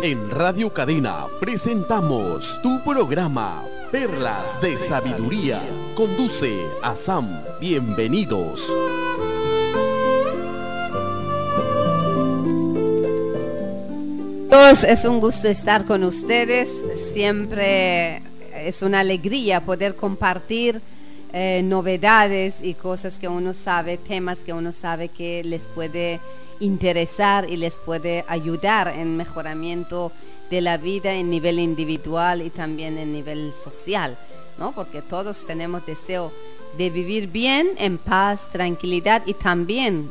En Radio Cadena presentamos tu programa Perlas de Sabiduría. Conduce a Sam. Bienvenidos. Todos es un gusto estar con ustedes. Siempre es una alegría poder compartir eh, novedades y cosas que uno sabe, temas que uno sabe que les puede interesar y les puede ayudar en mejoramiento de la vida en nivel individual y también en nivel social, ¿no? Porque todos tenemos deseo de vivir bien, en paz, tranquilidad y también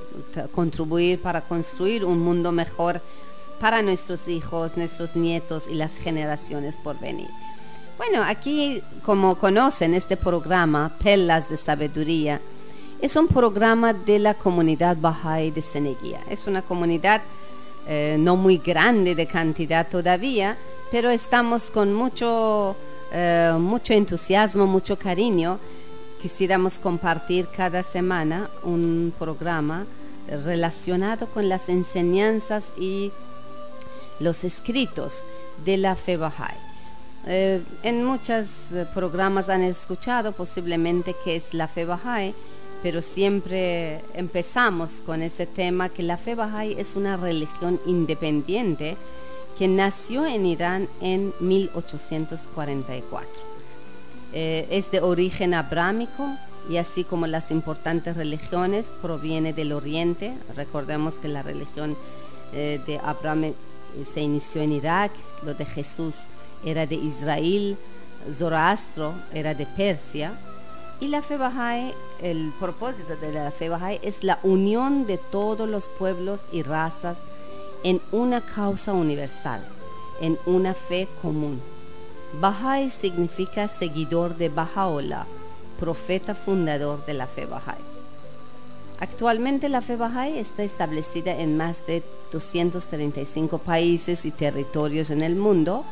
contribuir para construir un mundo mejor para nuestros hijos, nuestros nietos y las generaciones por venir. Bueno, aquí, como conocen, este programa, Pelas de Sabiduría, es un programa de la comunidad Bahá'í de Seneguía. Es una comunidad eh, no muy grande de cantidad todavía, pero estamos con mucho, eh, mucho entusiasmo, mucho cariño. Quisiéramos compartir cada semana un programa relacionado con las enseñanzas y los escritos de la fe Bahá'í. Eh, en muchos eh, programas han escuchado posiblemente que es la fe Bahá'í, pero siempre empezamos con ese tema que la fe Bahá'í es una religión independiente que nació en Irán en 1844. Eh, es de origen abrámico y así como las importantes religiones proviene del oriente. Recordemos que la religión de Abraham se inició en Irak, lo de Jesús era de Israel, Zoroastro era de Persia, y la fe Bahá'í, el propósito de la fe Bahá'í es la unión de todos los pueblos y razas en una causa universal, en una fe común. Bahá'í significa seguidor de Baha'u'llah, profeta fundador de la fe Bahá'í. Actualmente la fe Bahá'í está establecida en más de 235 países y territorios en el mundo,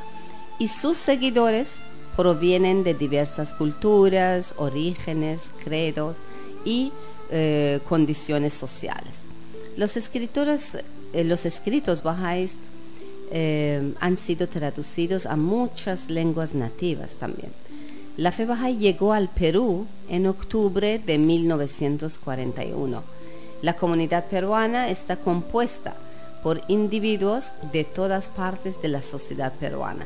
y sus seguidores provienen de diversas culturas, orígenes, credos y eh, condiciones sociales. Los, eh, escritos bajáis eh, han sido traducidos a muchas lenguas nativas también. La fe bahá'í llegó al Perú en octubre de 1941. La comunidad peruana está compuesta por individuos de todas partes de la sociedad peruana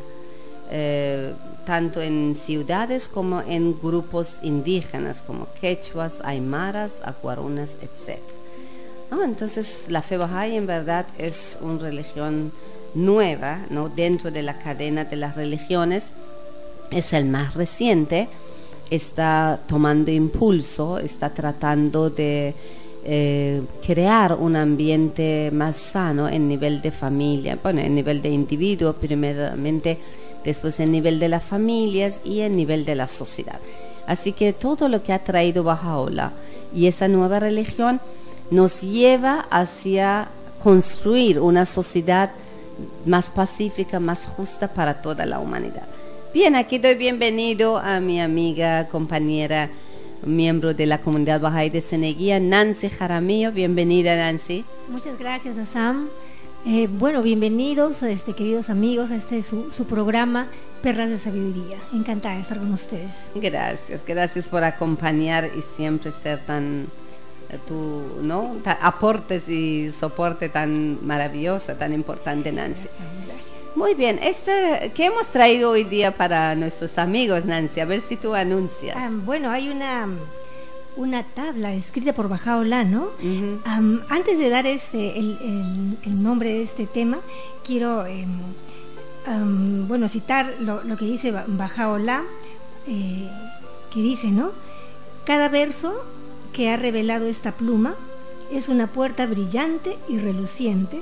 eh, tanto en ciudades como en grupos indígenas como quechuas, aymaras, acuarunas, etc. Entonces la fe Bahá'í en verdad es una religión nueva ¿no? dentro de la cadena de las religiones, es el más reciente, está tomando impulso, está tratando de eh, crear un ambiente más sano en nivel de familia, bueno, en nivel de individuo, primeramente después en nivel de las familias y en nivel de la sociedad. Así que todo lo que ha traído Bajaola y esa nueva religión nos lleva hacia construir una sociedad más pacífica, más justa para toda la humanidad. Bien, aquí doy bienvenido a mi amiga, compañera, miembro de la comunidad Bahá'í de Seneguía, Nancy Jaramillo. Bienvenida, Nancy. Muchas gracias, Sam. Eh, bueno, bienvenidos, este, queridos amigos, a este su, su programa Perras de Sabiduría. Encantada de estar con ustedes. Gracias, gracias por acompañar y siempre ser tan eh, tu no aportes y soporte tan maravillosa, tan importante, Nancy. Muy bien, este, ¿qué hemos traído hoy día para nuestros amigos, Nancy? A ver si tú anuncias. Ah, bueno, hay una una tabla escrita por Bajaola, ¿no? antes de dar este, el, nombre de este tema, quiero, em, bueno, citar lo, que dice Bajaola, eh, que dice, ¿no? Cada verso que ha revelado esta pluma es una puerta brillante y reluciente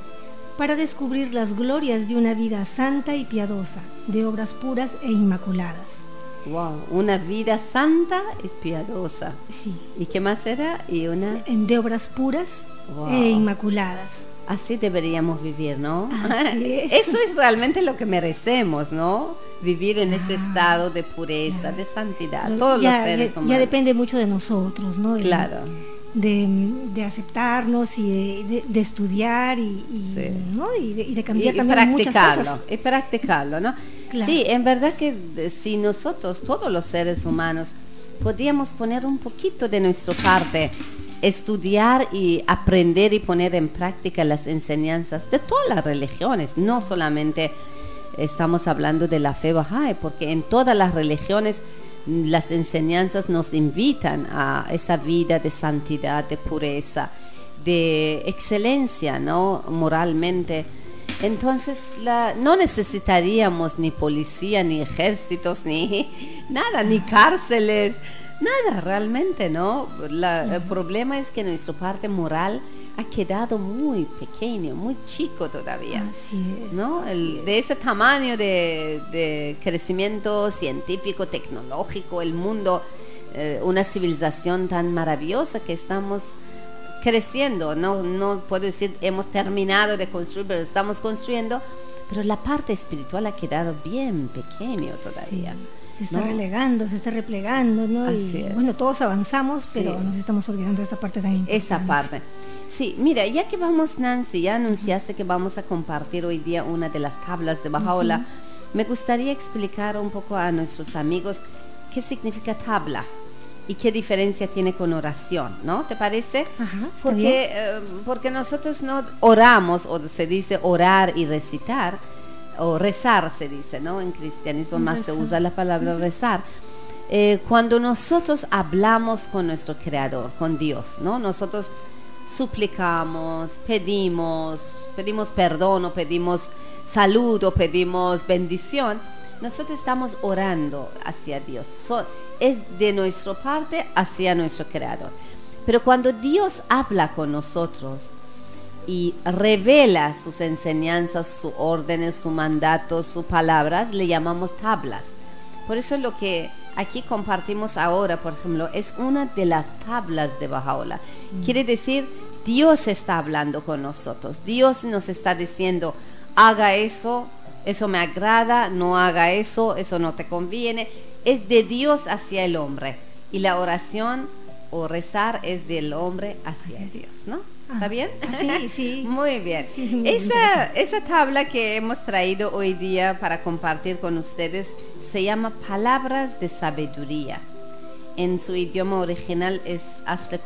para descubrir las glorias de una vida santa y piadosa, de obras puras e inmaculadas Wow, una vida santa y piadosa. Sí. ¿Y qué más era? Y una de obras puras e inmaculadas. Así deberíamos vivir, ¿no? Eso es realmente lo que merecemos, ¿no? Vivir en ese estado de pureza, de santidad. Todos ya, los seres ya, ya, depende mucho de nosotros, ¿no? Claro. de, aceptarnos y de, estudiar y, ¿no? y, de, cambiar y, también practicarlo, muchas Y practicarlo, ¿no? Sí, en verdad que si nosotros, todos los seres humanos, podríamos poner un poquito de nuestra parte, estudiar y aprender y poner en práctica las enseñanzas de todas las religiones, no solamente estamos hablando de la fe Bahá'í, porque en todas las religiones las enseñanzas nos invitan a esa vida de santidad, de pureza, de excelencia, ¿no? Moralmente. Entonces, la, no necesitaríamos ni policía, ni ejércitos, ni nada, ni cárceles, nada realmente, ¿no? el problema es que nuestra parte moral ha quedado muy pequeño, muy chico todavía. Así es. ¿no? De ese tamaño de, crecimiento científico, tecnológico, el mundo, eh, una civilización tan maravillosa que estamos creciendo. No, no puedo decir hemos terminado de construir, pero estamos construyendo. Pero la parte espiritual ha quedado bien pequeño todavía. se está relegando, se está replegando, ¿no? y, bueno, todos avanzamos, pero nos estamos olvidando de esta parte tan importante. Esa parte. Sí, mira, ya que vamos, Nancy, ya anunciaste que vamos a compartir hoy día una de las tablas de Bajaola. Me gustaría explicar un poco a nuestros amigos qué significa tabla y qué diferencia tiene con oración, ¿no? ¿Te parece? porque, eh, porque nosotros no oramos, o se dice orar y recitar, o rezar se dice, ¿no? En cristianismo más se usa la palabra rezar. Eh, cuando nosotros hablamos con nuestro Creador, con Dios, ¿no? Nosotros suplicamos, pedimos, pedimos perdón o pedimos salud o pedimos bendición, nosotros estamos orando hacia Dios. es de nuestra parte hacia nuestro Creador. Pero cuando Dios habla con nosotros y revela sus enseñanzas, sus órdenes, sus mandatos, sus palabras, le llamamos tablas. Por eso lo que aquí compartimos ahora, por ejemplo, es una de las tablas de Bajaola. Mm. Quiere decir, Dios está hablando con nosotros. Dios nos está diciendo, haga eso, eso me agrada, no haga eso, eso no te conviene. Es de Dios hacia el hombre. Y la oración o rezar es del hombre hacia Dios, ¿no? ¿Está ah, bien? Sí, sí. muy bien. esa, esa tabla que hemos traído hoy día para compartir con ustedes se llama Palabras de Sabiduría. En su idioma original es Asle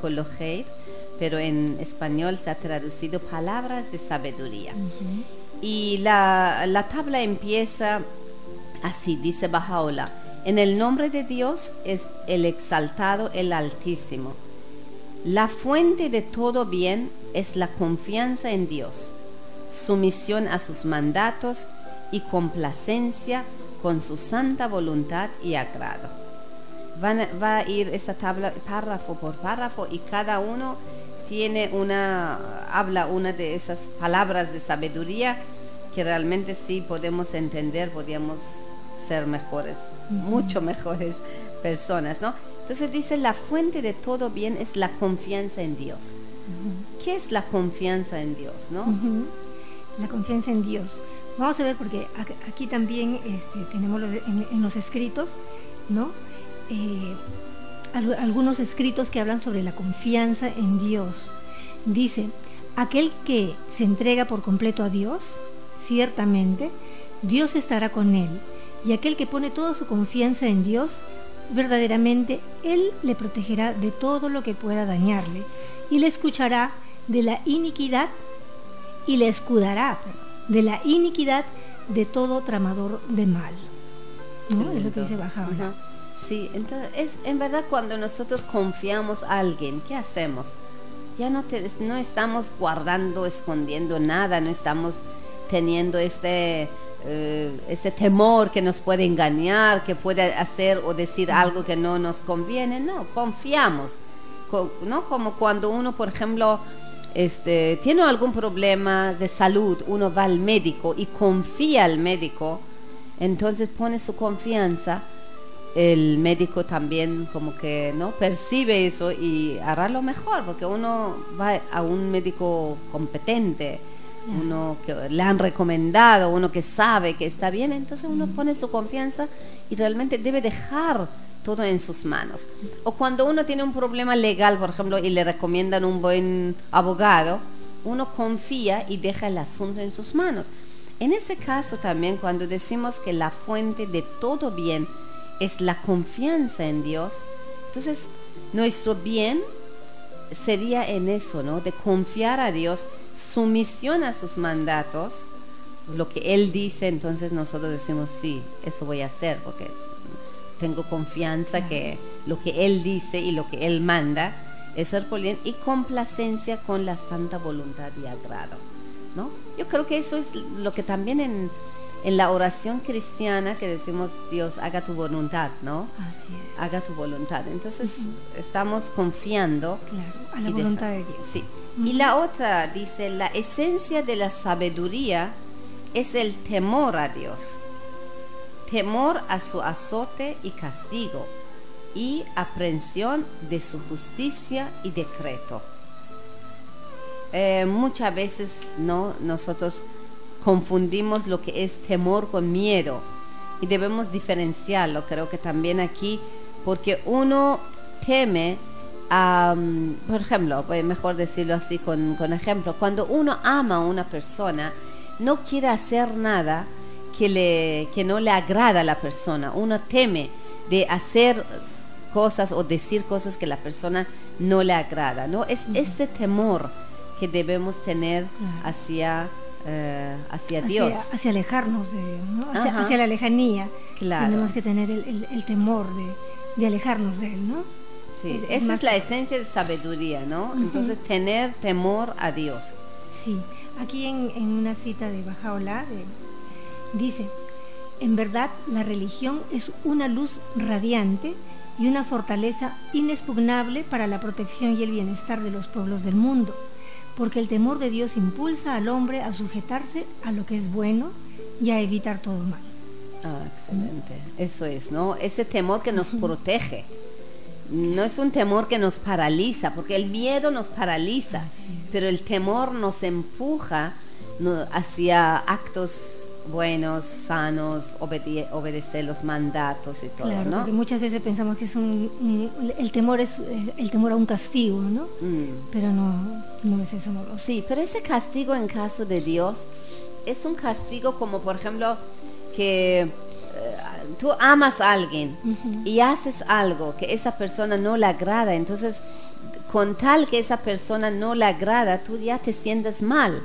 pero en español se ha traducido Palabras de Sabiduría. Y la, la, tabla empieza así, dice Bajaola, en el nombre de Dios es el exaltado, el altísimo. La fuente de todo bien es la confianza en Dios, sumisión a sus mandatos y complacencia con su santa voluntad y agrado. va a ir esa tabla párrafo por párrafo y cada uno tiene una, habla una de esas palabras de sabiduría que realmente sí podemos entender, podríamos ser mejores, mucho mejores personas, ¿no? Entonces dice, la fuente de todo bien es la confianza en Dios. ¿Qué es la confianza en Dios, no? La confianza en Dios. Vamos a ver porque aquí también este, tenemos en, los escritos, ¿no? Eh, algunos escritos que hablan sobre la confianza en Dios. Dice, aquel que se entrega por completo a Dios, ciertamente, Dios estará con él. Y aquel que pone toda su confianza en Dios, verdaderamente Él le protegerá de todo lo que pueda dañarle y le escuchará de la iniquidad y le escudará de la iniquidad de todo tramador de mal. ¿No? Es lo que dice Baja Sí, entonces es en verdad cuando nosotros confiamos a alguien, ¿qué hacemos? Ya no, te, no estamos guardando, escondiendo nada, no estamos teniendo este, eh, este temor que nos puede engañar, que puede hacer o decir algo que no nos conviene, no, confiamos, ¿no? Como cuando uno, por ejemplo, este, tiene algún problema de salud, uno va al médico y confía al médico, entonces pone su confianza, el médico también como que no percibe eso y hará lo mejor, porque uno va a un médico competente, uno que le han recomendado, uno que sabe que está bien, entonces uno pone su confianza y realmente debe dejar todo en sus manos. O cuando uno tiene un problema legal, por ejemplo, y le recomiendan un buen abogado, uno confía y deja el asunto en sus manos. En ese caso también, cuando decimos que la fuente de todo bien es la confianza en Dios, entonces nuestro bien sería en eso, ¿no? De confiar a Dios, sumisión a sus mandatos, lo que Él dice, entonces nosotros decimos, sí, eso voy a hacer, porque tengo confianza que lo que Él dice y lo que Él manda es ser bien y complacencia con la santa voluntad y agrado, ¿no? Yo creo que eso es lo que también en, en la oración cristiana que decimos, Dios, haga tu voluntad, ¿no? Así es. Haga tu voluntad. Entonces estamos confiando. Claro, a la voluntad de Dios. Sí. Y la otra dice, la esencia de la sabiduría es el temor a Dios, temor a su azote y castigo y aprensión de su justicia y decreto. Eh, muchas veces no nosotros confundimos lo que es temor con miedo y debemos diferenciarlo creo que también aquí porque uno teme por ejemplo mejor decirlo así con, con ejemplo cuando uno ama a una persona no quiere hacer nada que, le, que no le agrada a la persona. Uno teme de hacer cosas o decir cosas que la persona no le agrada, ¿no? Es ese temor que debemos tener hacia, eh, hacia, Dios. Hacia alejarnos de ¿no? hacia, la lejanía. Claro. Tenemos que tener el, temor de, alejarnos de Él, ¿no? Sí, esa es la esencia de sabiduría, ¿no? Entonces, tener temor a Dios. Sí. Aquí en, una cita de Bajaola dice, en verdad la religión es una luz radiante y una fortaleza inexpugnable para la protección y el bienestar de los pueblos del mundo, porque el temor de Dios impulsa al hombre a sujetarse a lo que es bueno y a evitar todo mal. Ah, excelente. Eso es, ¿no? Ese temor que nos protege no es un temor que nos paraliza, porque el miedo nos paraliza, pero el temor nos empuja hacia actos buenos, sanos, obedecer los mandatos y todo, claro, ¿no? Porque muchas veces pensamos que es un, el temor es el temor a un castigo, ¿no? Mm. Pero no, no es eso. No. Sí, pero ese castigo en caso de Dios es un castigo como, por ejemplo, que eh, tú amas a alguien y haces algo que esa persona no le agrada, entonces con tal que esa persona no le agrada, tú ya te sientes mal,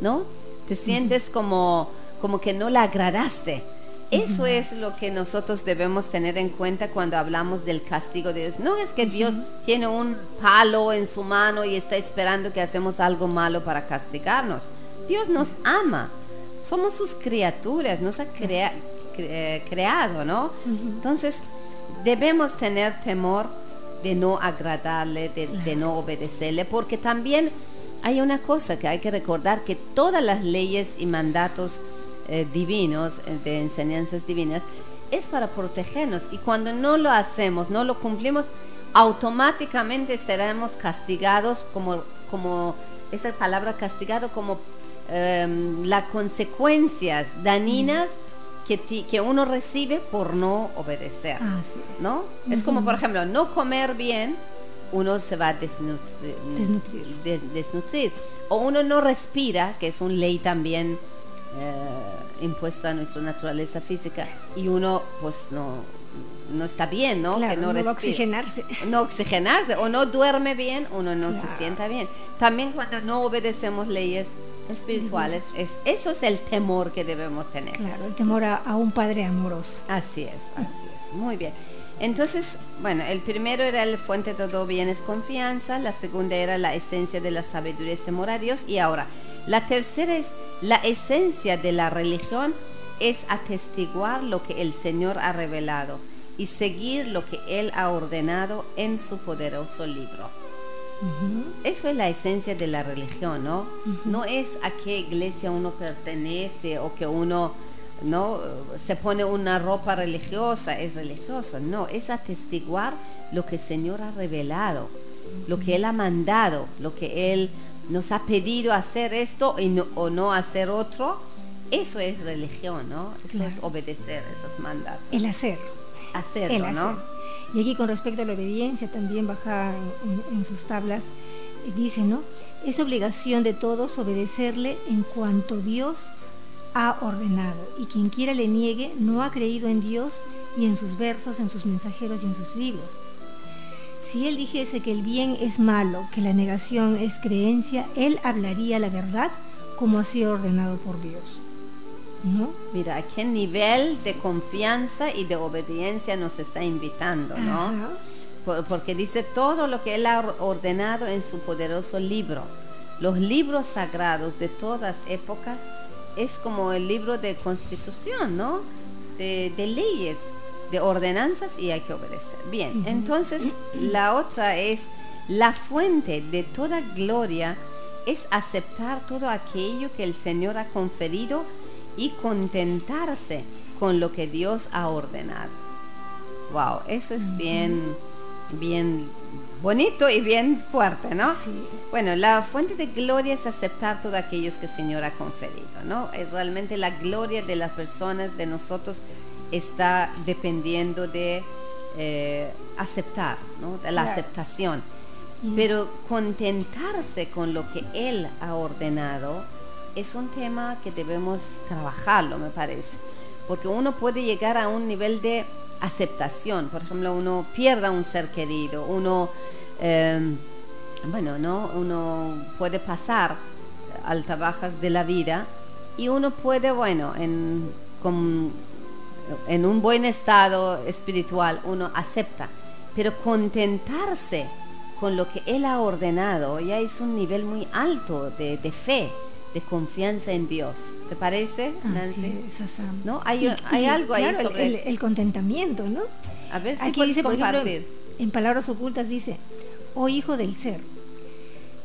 ¿no? Te sientes como, como que no le agradaste. Eso es lo que nosotros debemos tener en cuenta cuando hablamos del castigo de Dios. No es que Dios tiene un palo en su mano y está esperando que hacemos algo malo para castigarnos. Dios nos ama. Somos sus criaturas, nos ha eh, creado, ¿no? Entonces, debemos tener temor de no agradarle, de, no obedecerle, porque también hay una cosa que hay que recordar, que todas las leyes y mandatos eh, divinos, eh, de enseñanzas divinas, es para protegernos y cuando no lo hacemos, no lo cumplimos, automáticamente seremos castigados como, como esa palabra castigado, como em, las consecuencias dañinas que, uno recibe por no obedecer. es. ¿no? Es como, por ejemplo, no comer bien, uno se va a desnutrir, desnutrir. O uno no respira, que es una ley también eh, impuesta a nuestra naturaleza física, y uno pues no, no está bien, ¿no? que no, no oxigenarse. No oxigenarse, o no duerme bien, uno no se sienta bien. También cuando no obedecemos leyes espirituales. Es, eso es el temor que debemos tener. Claro, el temor a, un Padre amoroso. Así es, así es. Muy bien. Entonces, bueno, el primero era la fuente de todo bien es confianza, la segunda era la esencia de la sabiduría es temor a Dios y ahora la tercera es la esencia de la religión es atestiguar lo que el Señor ha revelado y seguir lo que Él ha ordenado en su poderoso libro. Eso es la esencia de la religión, ¿no? No es a qué iglesia uno pertenece o que uno no se pone una ropa religiosa, es religioso. No, es atestiguar lo que el Señor ha revelado, lo que Él ha mandado, lo que Él nos ha pedido hacer esto y o no hacer otro. Eso es religión, ¿no? Eso es obedecer esos mandatos. El hacer. hacerlo, ¿no? Y aquí con respecto a la obediencia, también baja en, sus tablas, dice, ¿no? Es obligación de todos obedecerle en cuanto Dios ha ordenado, y quien quiera le niegue no ha creído en Dios y en sus versos, en sus mensajeros y en sus libros. Si él dijese que el bien es malo, que la negación es creencia, él hablaría la verdad como ha sido ordenado por Dios. ¿No? Mira, a qué nivel de confianza y de obediencia nos está invitando, ¿no? porque dice todo lo que Él ha ordenado en su poderoso libro. Los libros sagrados de todas épocas es como el libro de constitución, ¿no? De, leyes, de ordenanzas y hay que obedecer. Bien, entonces la otra es la fuente de toda gloria es aceptar todo aquello que el Señor ha conferido y contentarse con lo que Dios ha ordenado. Wow, eso es bien, bien bonito y bien fuerte, ¿no? Bueno, la fuente de gloria es aceptar todo aquello que el Señor ha conferido, ¿no? Es realmente la gloria de las personas, de nosotros, está dependiendo de eh, aceptar, ¿no? De la aceptación. Pero contentarse con lo que Él ha ordenado es un tema que debemos trabajarlo, me parece. Porque uno puede llegar a un nivel de aceptación. Por ejemplo, uno pierda un ser querido, uno, em, bueno, ¿no? Uno puede pasar altas bajas de la vida y uno puede, bueno, en, en un buen estado espiritual, uno acepta. Pero contentarse con lo que Él ha ordenado, ya es un nivel muy alto de, fe, de confianza en Dios. ¿Te parece, Nancy? ¿No? Hay, algo ahí sobre... El, contentamiento, ¿no? A ver si Aquí dice, compartir. en palabras ocultas dice, oh hijo del ser,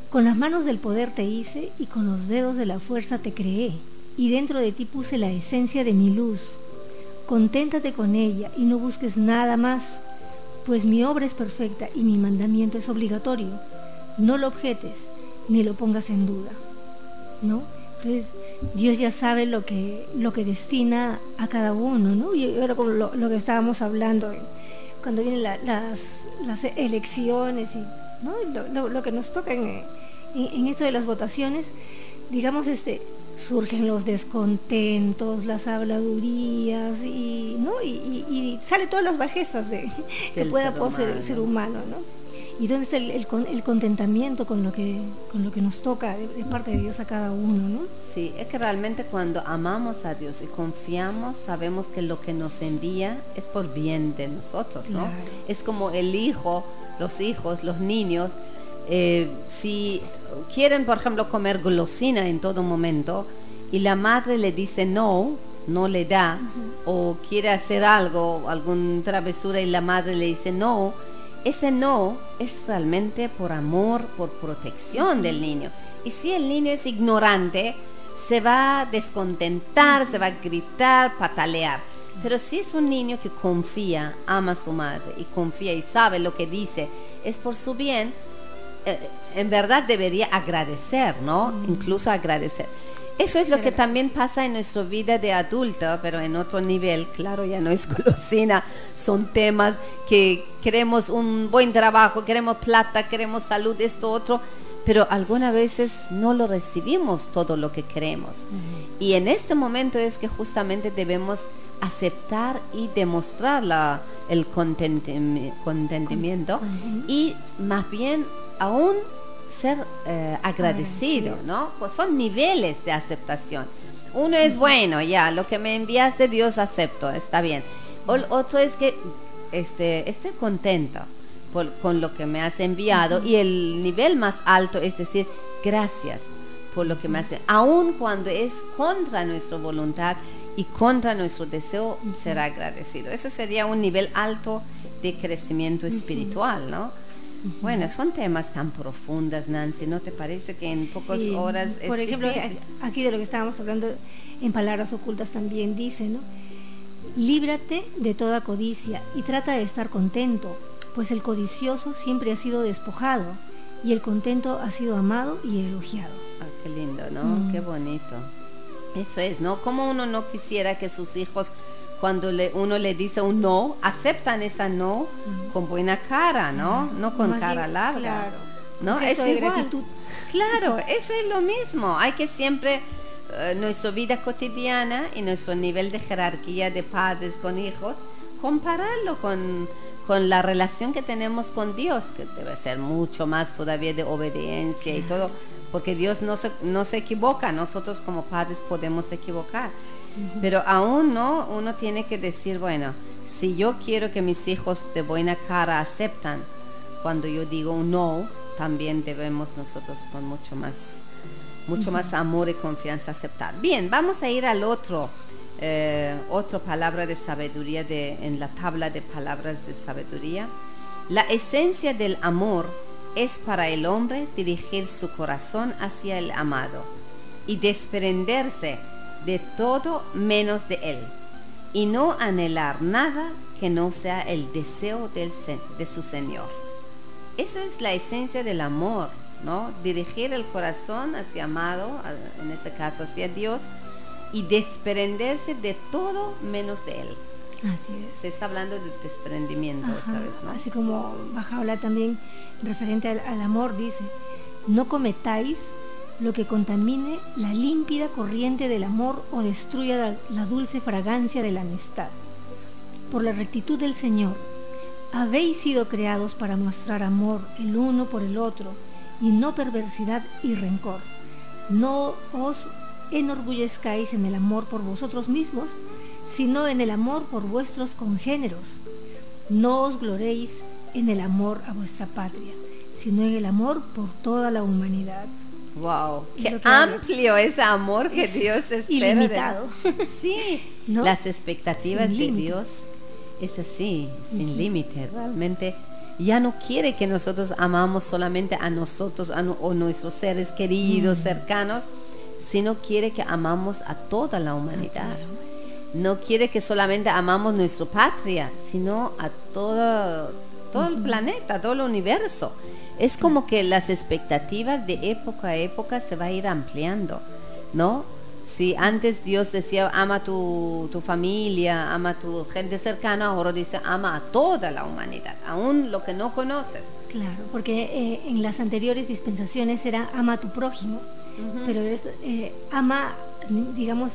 con las manos del poder te hice y con los dedos de la fuerza te creé, y dentro de ti puse la esencia de mi luz. Conténtate con ella y no busques nada más pues mi obra es perfecta y mi mandamiento es obligatorio. No lo objetes ni lo pongas en duda. ¿No? Entonces, Dios ya sabe lo que, lo que destina a cada uno, ¿no? Y ahora como lo, que estábamos hablando, cuando vienen las, las, elecciones y ¿no? lo, que nos toca en, en, esto de las votaciones, digamos, este, surgen los descontentos, las habladurías y, ¿no? y, sale todas las bajezas de, que pueda poseer el ser humano. ¿no? Y dónde está el, el, contentamiento con lo que con lo que nos toca de, parte de Dios a cada uno, ¿no? Sí, es que realmente cuando amamos a Dios y confiamos, sabemos que lo que nos envía es por bien de nosotros, ¿no? Es como el hijo, los hijos, los niños, eh, si quieren, por ejemplo, comer golosina en todo momento y la madre le dice no, no le da, o quiere hacer algo, algún travesura y la madre le dice no, ese no es realmente por amor, por protección del niño. Y si el niño es ignorante, se va a descontentar, se va a gritar, patalear. Pero si es un niño que confía, ama a su madre y confía y sabe lo que dice, es por su bien, en verdad debería agradecer, ¿no? Mm. Incluso agradecer. Eso es lo que también pasa en nuestra vida de adulta, pero en otro nivel, claro, ya no es golosina, son temas que queremos un buen trabajo, queremos plata, queremos salud, esto, otro, pero algunas veces no lo recibimos todo lo que queremos. Y en este momento es que justamente debemos aceptar y demostrar la, el contentimiento y más bien aún ser eh, agradecido, ¿no? Pues son niveles de aceptación. Uno es bueno, ya, lo que me enviaste Dios acepto, está bien. O, otro es que este, estoy contento con lo que me has enviado y el nivel más alto es decir, gracias por lo que me hace, aun cuando es contra nuestra voluntad y contra nuestro deseo, ser agradecido. Eso sería un nivel alto de crecimiento espiritual, ¿no? Bueno, son temas tan profundas, Nancy, ¿no te parece que en pocas horas... Por ejemplo, aquí de lo que estábamos hablando, en palabras ocultas también dice, ¿no? Líbrate de toda codicia y trata de estar contento, pues el codicioso siempre ha sido despojado y el contento ha sido amado y elogiado. Ah, qué lindo, ¿no? Mm. Qué bonito. Eso es, ¿no? Como uno no quisiera que sus hijos, cuando le, uno le dice un no, aceptan esa no con buena cara, ¿no? No con Más cara bien, larga. claro. ¿No? Es igual. gratitud. Claro, eso es lo mismo. Hay que siempre eh, nuestra vida cotidiana y nuestro nivel de jerarquía de padres con hijos, compararlo con, con la relación que tenemos con Dios, que debe ser mucho más todavía de obediencia y todo, porque Dios no se, no se equivoca, nosotros como padres podemos equivocar. Pero aún no, uno tiene que decir, bueno, si yo quiero que mis hijos de buena cara aceptan, cuando yo digo un no, también debemos nosotros con mucho más, mucho más amor y confianza aceptar. Bien, vamos a ir al otro, eh, otra palabra de sabiduría de, en la tabla de palabras de sabiduría. La esencia del amor es para el hombre dirigir su corazón hacia el amado y desprenderse de todo menos de él y no anhelar nada que no sea el deseo del de su Señor. Esa es la esencia del amor, ¿no? Dirigir el corazón hacia amado, en este caso hacia Dios, y desprenderse de todo menos de Él. Así es. Se está hablando de desprendimiento Ajá, otra vez, ¿no? Así como Bajaola también, referente al, al amor, dice, no cometáis lo que contamine la límpida corriente del amor o destruya la, la dulce fragancia de la amistad. Por la rectitud del Señor, habéis sido creados para mostrar amor el uno por el otro y no perversidad y rencor. No os enorgullezcáis en el amor por vosotros mismos, sino en el amor por vuestros congéneros. No os gloréis en el amor a vuestra patria, sino en el amor por toda la humanidad. Wow, qué que habla. amplio ese amor que Es Dios espera. de- ilimitado. Sí, ¿No? las expectativas de. Dios es así, sin límite. Realmente ya no quiere que nosotros amamos solamente a nosotros a no- o nuestros seres queridos, cercanos, sino quiere que amamos a toda la humanidad. No quiere que solamente amamos nuestra patria, sino a todo, todo el planeta, todo el universo. Es como que las expectativas de época a época se va a ir ampliando, ¿no? Si antes Dios decía ama tu, tu familia, ama tu gente cercana, ahora dice ama a toda la humanidad, aún lo que no conoces. Claro, porque eh, en las anteriores dispensaciones era ama a tu prójimo, pero es eh, ama, digamos,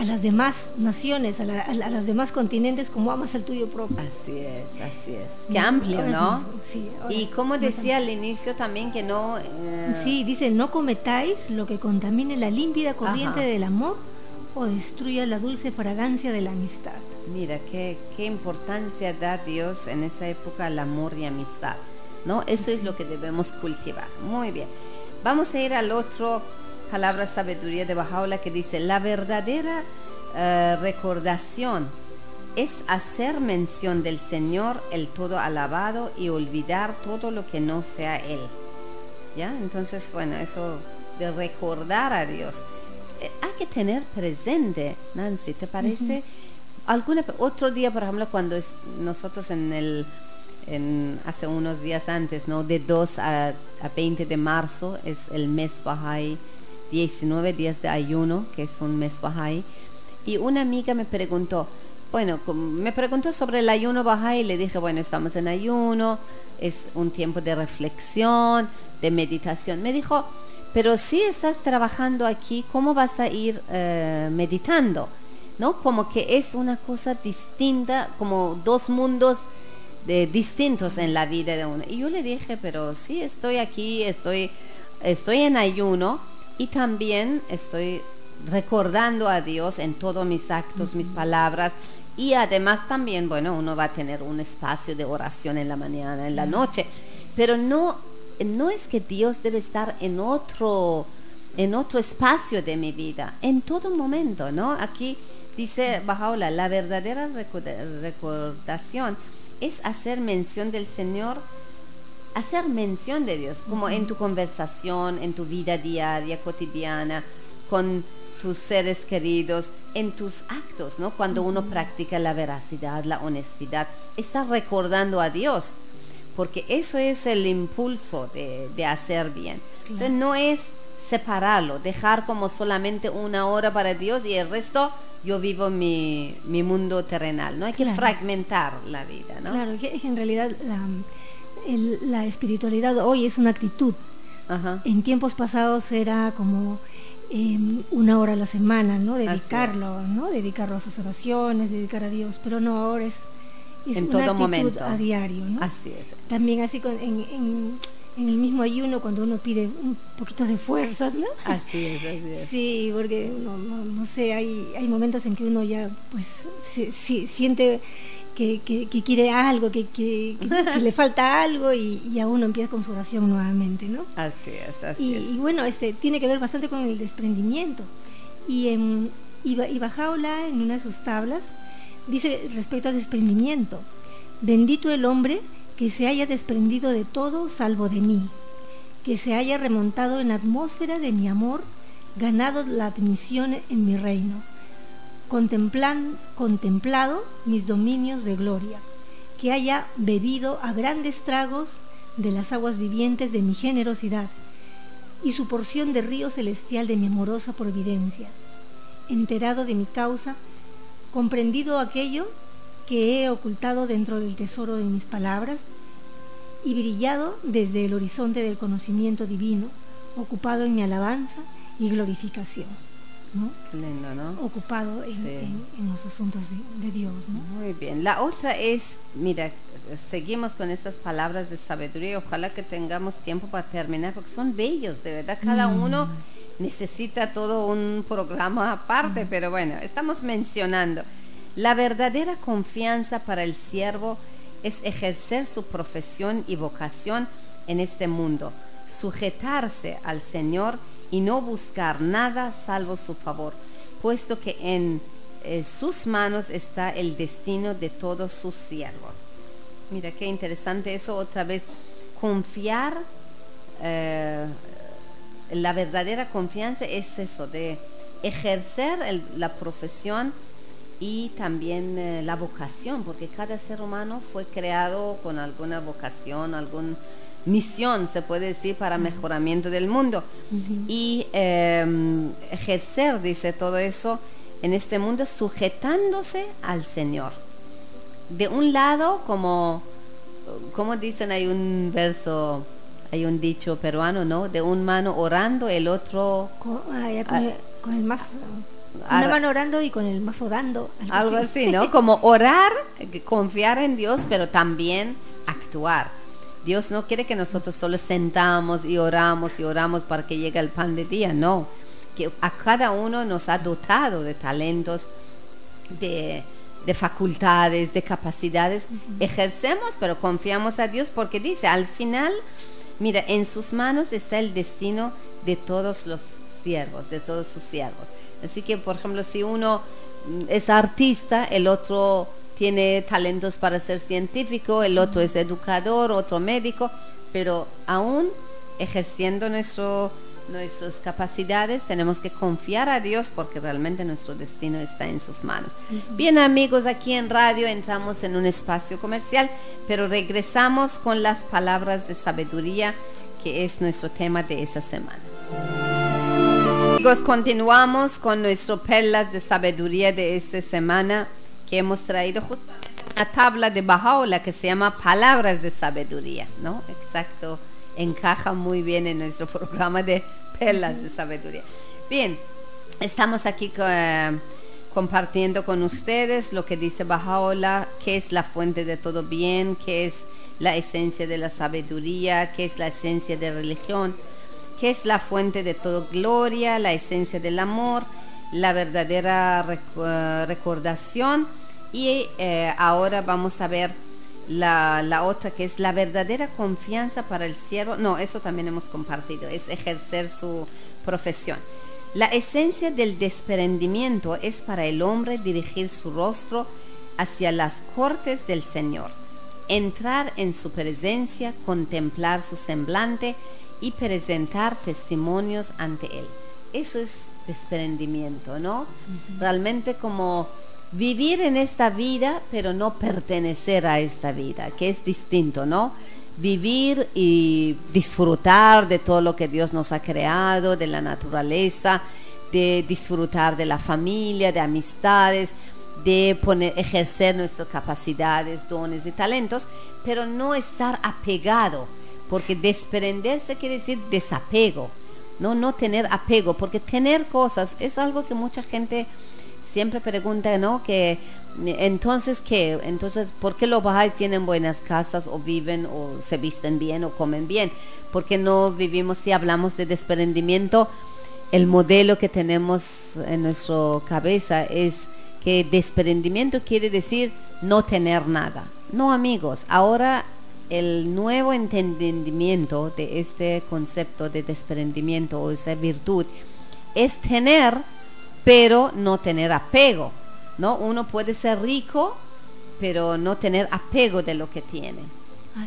a las demás naciones, a, la- a la- a los demás continentes como amas al tuyo propio. Así es, así es. Qué Mm, amplio, ahora es ¿no? sí, Y como decía al inicio también que no... eh, Sí, dice, no cometáis lo que contamine la límpida corriente Ajá. del amor o destruya la dulce fragancia de la amistad. Mira, qué, qué importancia da Dios en esa época al amor y amistad, ¿no? Eso es lo que debemos cultivar. Muy bien. Vamos a ir al otro palabra sabiduría de Bajaola que dice, la verdadera eh, recordación es hacer mención del Señor, el todo alabado, y olvidar todo lo que no sea Él. ¿Ya? Entonces, bueno, eso de recordar a Dios. Eh, hay que tener presente, Nancy, ¿te parece? Alguna, otro día, por ejemplo, cuando es- nosotros en el, en, hace unos días antes, ¿no? De 2 a, a 20 de marzo es el mes Bahá'í, 19 días de ayuno, que es un mes Bahá'í. Y una amiga me preguntó, bueno, me preguntó sobre el ayuno Bahá'í y le dije, bueno, estamos en ayuno, es un tiempo de reflexión, de meditación. Me dijo, pero si estás trabajando aquí, ¿cómo vas a ir eh, meditando? ¿No? Como que es una cosa distinta, como dos mundos de, distintos en la vida de uno. Y yo le dije, pero sí, estoy aquí, estoy, estoy en ayuno y también estoy recordando a Dios en todos mis actos, mis palabras. Y además también, bueno, uno va a tener un espacio de oración en la mañana, en la noche. Pero no, no es que Dios debe estar en otro, en otro espacio de mi vida, en todo momento, ¿no? Aquí dice Bajaola, la verdadera recorda- recordación es hacer mención del Señor hacer mención de Dios, como en tu conversación, en tu vida diaria, cotidiana, con tus seres queridos, en tus actos, ¿no? Cuando uno practica la veracidad, la honestidad, está recordando a Dios, porque eso es el impulso de, de hacer bien. Entonces no es separarlo, dejar como solamente una hora para Dios y el resto yo vivo mi, mi mundo terrenal, ¿no? Hay que fragmentar la vida, ¿no? Claro, en realidad la, la espiritualidad hoy es una actitud. En tiempos pasados era como em, una hora a la semana, ¿no? Dedicarlo, ¿no? Dedicarlo a sus oraciones, dedicar a Dios, pero no, ahora es, en una todo momento. a diario, ¿no? Así es. También así con, en, en, el mismo ayuno cuando uno pide un poquito de fuerzas, ¿no? Así es, así es. Sí, porque no, no, sé, hay, hay momentos en que uno ya pues siente que, quiere algo, que, le falta algo y, a uno empieza con su oración nuevamente, ¿no? Así es, así y, es. Y bueno, este, tiene que ver bastante con el desprendimiento. Y, en, y, Bajaola, en una de sus tablas, dice respecto al desprendimiento, bendito el hombre que se haya desprendido de todo salvo de mí, que se haya remontado en la atmósfera de mi amor, ganado la admisión en mi reino contemplan, contemplado mis dominios de gloria, que haya bebido a grandes tragos de las aguas vivientes de mi generosidad y su porción de río celestial de mi amorosa providencia, enterado de mi causa, comprendido aquello que he ocultado dentro del tesoro de mis palabras y brillado desde el horizonte del conocimiento divino, ocupado en mi alabanza y glorificación. ¿No? ¿no? Ocupado en, los asuntos de, Dios, Muy bien. La otra es, mira, seguimos con estas palabras de sabiduría. Ojalá que tengamos tiempo para terminar, porque son bellos, de verdad. Cada mm. uno necesita todo un programa aparte, mm. pero bueno, estamos mencionando. La verdadera confianza para el siervo es ejercer su profesión y vocación en este mundo, sujetarse al Señor y no buscar nada salvo su favor, puesto que en eh, sus manos está el destino de todos sus siervos. Mira qué interesante eso otra vez, confiar, eh, la verdadera confianza es eso, de ejercer la profesión y también eh, la vocación, porque cada ser humano fue creado con alguna vocación, algún misión, se puede decir, para mejoramiento del mundo. Y em, ejercer, dice todo eso, en este mundo sujetándose al Señor. De un lado, como, como dicen, hay un verso, hay un dicho peruano, ¿no? De un mano orando, el otro... Con, con, el más... Una mano orando y con el más orando. Algo así, ¿no? Como orar, confiar en Dios, pero también actuar. Dios no quiere que nosotros solo sentamos y oramos y oramos para que llegue el pan de día, no. Que a cada uno nos ha dotado de talentos, de, facultades, de capacidades. Ejercemos, pero confiamos a Dios porque dice, al final, mira, en sus manos está el destino de todos los siervos, de todos sus siervos. Así que, por ejemplo, si uno es artista, el otro tiene talentos para ser científico, el otro es educador, otro médico, pero aún ejerciendo nuestro, nuestras capacidades tenemos que confiar a Dios porque realmente nuestro destino está en sus manos. Bien amigos, aquí en radio entramos en un espacio comercial, pero regresamos con las palabras de sabiduría que es nuestro tema de esa semana. Amigos, continuamos con nuestro perlas de sabiduría de esta semana que hemos traído justamente una tabla de Bajaola que se llama Palabras de Sabiduría, ¿no? Exacto, encaja muy bien en nuestro programa de Perlas de Sabiduría. Bien, estamos aquí eh, compartiendo con ustedes lo que dice Bajaola, qué es la fuente de todo bien, qué es la esencia de la sabiduría, qué es la esencia de religión, qué es la fuente de toda gloria, la esencia del amor, la verdadera eh, recordación y eh, ahora vamos a ver la, la, otra que es la verdadera confianza para el siervo. No, eso también hemos compartido, es ejercer su profesión. La esencia del desprendimiento es para el hombre dirigir su rostro hacia las cortes del Señor, entrar en su presencia, contemplar su semblante y presentar testimonios ante Él. Eso es desprendimiento, ¿no? Realmente como vivir en esta vida, pero no pertenecer a esta vida, que es distinto, ¿no? vivir y disfrutar de todo lo que Dios nos ha creado, de la naturaleza, de disfrutar de la familia, de amistades, de poner, ejercer nuestras capacidades, dones y talentos, pero no estar apegado, porque desprenderse quiere decir desapego, no, no tener apego, porque tener cosas es algo que mucha gente siempre pregunta, ¿no? Que entonces qué, entonces ¿por qué los bajáis tienen buenas casas o viven o se visten bien o comen bien? Porque no vivimos si hablamos de desprendimiento? El modelo que tenemos en nuestra cabeza es que desprendimiento quiere decir no tener nada. No amigos, ahora el nuevo entendimiento de este concepto de desprendimiento o esa virtud es tener, pero no tener apego. ¿no? Uno puede ser rico, pero no tener apego de lo que tiene.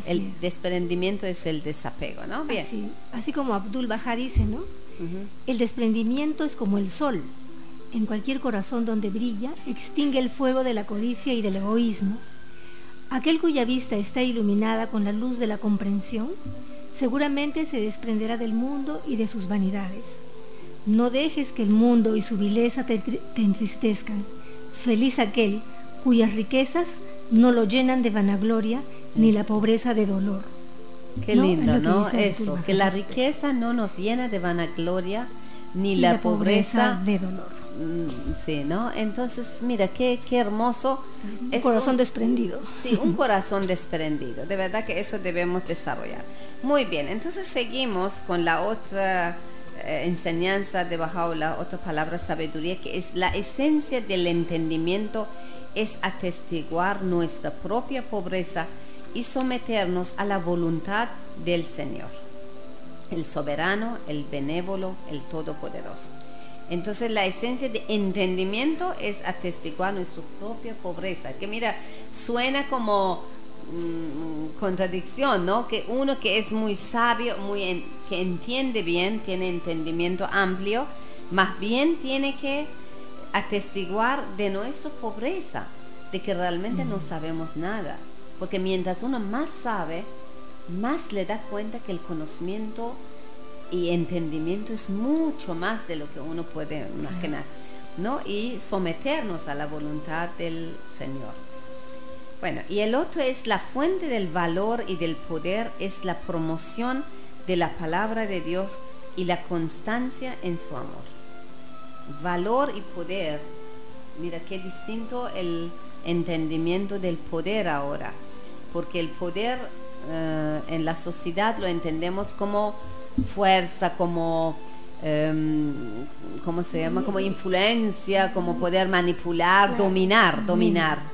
el desprendimiento es el desapego, ¿no? Bien. Así, como Abdul Baha dice, ¿no? El desprendimiento es como el sol en cualquier corazón donde brilla, extingue el fuego de la codicia y del egoísmo. Aquel cuya vista está iluminada con la luz de la comprensión, seguramente se desprenderá del mundo y de sus vanidades. No dejes que el mundo y su vileza te, entristezcan. Feliz aquel cuyas riquezas no lo llenan de vanagloria ni la pobreza de dolor. Qué lindo, ¿no? Eso, que la riqueza no nos llena de vanagloria ni, la, pobreza de dolor. Mm, sí, ¿no? Entonces, mira, qué, qué hermoso. Un corazón desprendido. Sí, un corazón desprendido. De verdad que eso debemos desarrollar. Muy bien, entonces seguimos con la otra enseñanza de la otra palabra sabiduría, que es la esencia del entendimiento, es atestiguar nuestra propia pobreza y someternos a la voluntad del Señor, el soberano, el benévolo, el todopoderoso. Entonces la esencia de entendimiento es atestiguar nuestra propia pobreza, que mira, suena como mm, contradicción, ¿no? Que uno que es muy sabio, muy que entiende bien, tiene entendimiento amplio, más bien tiene que atestiguar de nuestra pobreza, de que realmente no mm. sabemos nada, porque mientras uno más sabe, más le da cuenta que el conocimiento y entendimiento es mucho más de lo que uno puede imaginar, ¿no? Y someternos a la voluntad del Señor. Bueno, y el otro es la fuente del valor y del poder, es la promoción de la palabra de Dios y la constancia en su amor. Valor y poder, mira qué distinto el entendimiento del poder ahora, porque el poder eh, en la sociedad lo entendemos como fuerza, como, em, ¿cómo se llama? Como influencia, como poder manipular, dominar, dominar,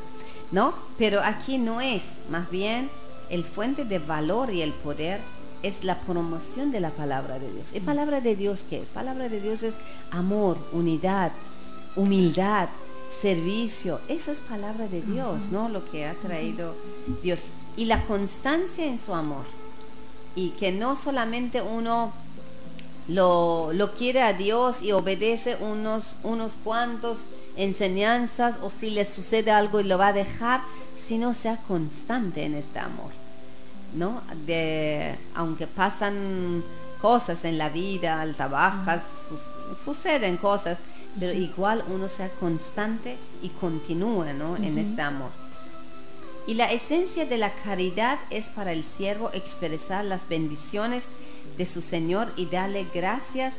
¿no? Pero aquí no es, más bien el fuente de valor y el poder es la promoción de la palabra de Dios. ¿Y palabra de Dios qué es? Palabra de Dios es amor, unidad, humildad, servicio. Eso es palabra de Dios, ¿no? Lo que ha traído Dios. Y la constancia en su amor y que no solamente uno lo, quiere a Dios y obedece unos, unos cuantos enseñanzas o si le sucede algo y lo va a dejar, sino sea constante en este amor. ¿no? De, aunque pasan cosas en la vida, trabajas, suceden cosas, pero igual uno sea constante y continúe ¿no? en este amor. Y la esencia de la caridad es para el siervo expresar las bendiciones de su Señor y darle gracias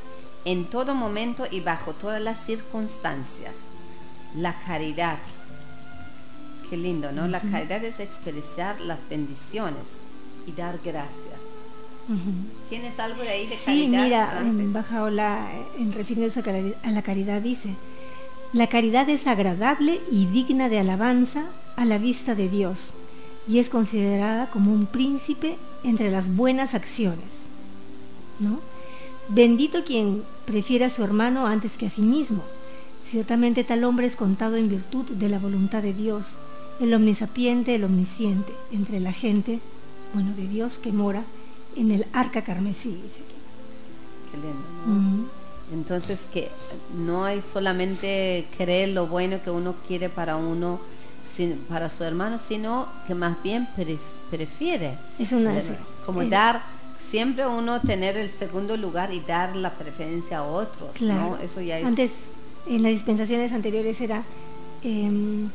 en todo momento y bajo todas las circunstancias. La caridad. Qué lindo, ¿no? La caridad es expresar las bendiciones y dar gracias. ¿Tienes algo de ahí de caridad? Sí, mira, en Baja Ola, en refiriéndose a la caridad, dice, la caridad es agradable y digna de alabanza a la vista de Dios y es considerada como un príncipe entre las buenas acciones. ¿no? Bendito quien prefiere a su hermano antes que a sí mismo. Ciertamente tal hombre es contado en virtud de la voluntad de Dios, el omnisapiente, el omnisciente, entre la gente, bueno, de Dios que mora en el arca carmesí, dice aquí. Qué lindo, Entonces que no hay solamente creer lo bueno que uno quiere para uno, para su hermano, sino que más bien prefiere. Es una... Como dar, siempre uno tener el segundo lugar y dar la preferencia a otros, Claro. ¿no? Eso ya es... Antes, en las dispensaciones anteriores era em,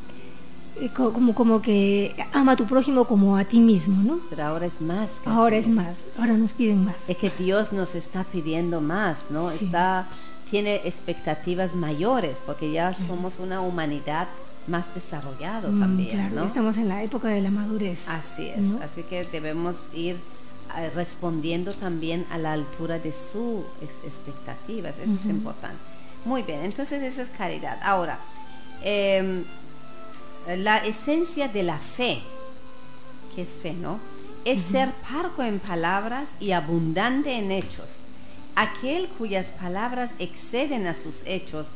eh, co- como, como que ama a tu prójimo como a ti mismo, ¿no? Pero ahora es más. Ahora es más, ahora nos piden más. Es que Dios nos está pidiendo más, ¿no? Sí. Está, tiene expectativas mayores, porque ya somos una humanidad más desarrollado Mm, también, claro, ¿no? estamos en la época de la madurez. Así es, ¿no? así que debemos ir eh, respondiendo también a la altura de sus ex- expectativas, eso es importante. Muy bien, entonces eso es caridad. Ahora, em, la esencia de la fe, que es fe, ¿no? Es ser parco en palabras y abundante en hechos. Aquel cuyas palabras exceden a sus hechos,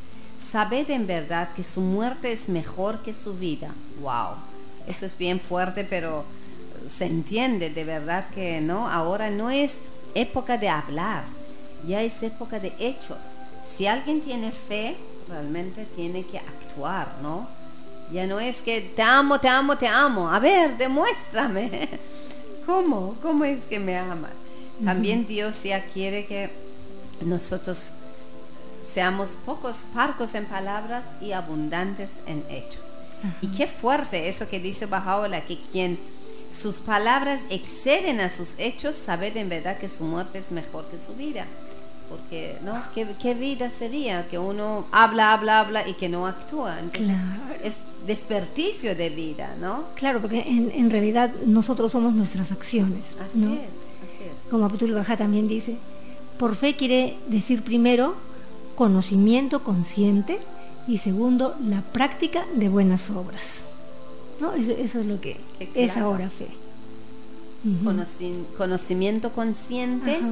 sabed en verdad que su muerte es mejor que su vida. Wow, eso es bien fuerte, pero se entiende de verdad que no. Ahora no es época de hablar, ya es época de hechos. Si alguien tiene fe, realmente tiene que actuar, ¿no? Ya no es que te amo, te amo, te amo. A ver, demuéstrame. ¿Cómo? ¿Cómo es que me amas? También Dios ya quiere que nosotros seamos pocos parcos en palabras y abundantes en hechos. Y qué fuerte eso que dice Bajaola, que quien sus palabras exceden a sus hechos, sabe en verdad que su muerte es mejor que su vida. Porque, ¿no? ¿Qué, qué vida sería que uno habla, habla, habla y que no actúa? Entonces, Claro. es desperdicio de vida, ¿no? Claro, porque en, en realidad nosotros somos nuestras acciones. Así ¿no? es, así es. Como Abdul Baha también dice, por fe quiere decir primero conocimiento consciente y segundo la práctica de buenas obras. ¿No? Eso, eso es lo que Qué es claro. ahora fe. Conoci- conocimiento consciente Ajá.